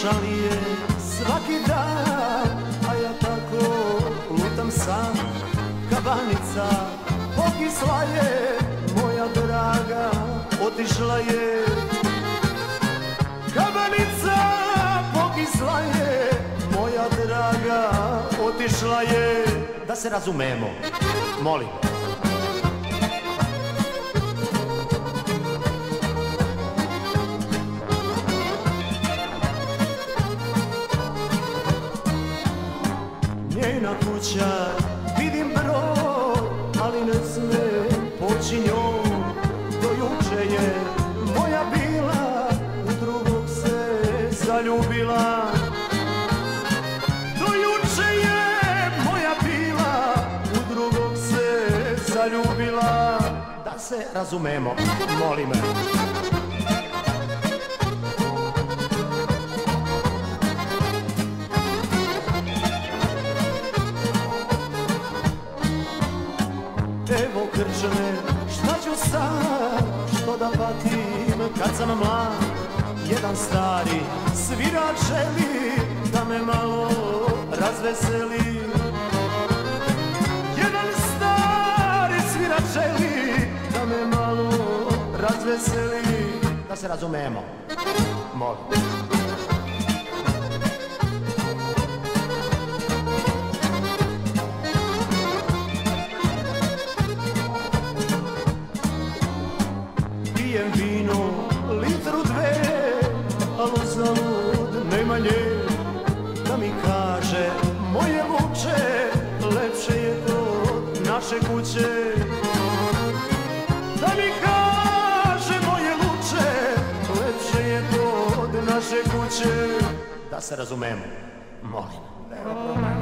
šalije svaki dan A ja tako lutam sam Kabanica pokisla je Moja draga otišla je. Kabanica pokisla je Moja draga otišla je. Da se razumemo, molim Njena kuća vidim broj, ali ne smem poći njom. Do juče je moja bila, u drugog se zaljubila. Do juče je moja bila, u drugog se zaljubila. Da se razumemo, molim Evo krčme, šta ću sad, što da patim kad sam mlad Jedan stari svirač želi da me malo razveseli. Jedan stari svirač želi da me malo razveseli. Da se razumemo, molim naše kuće. Da mi kaže, moje luče, lepše je to od naše kuće. Da se razumemo, molim.